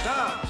Stop!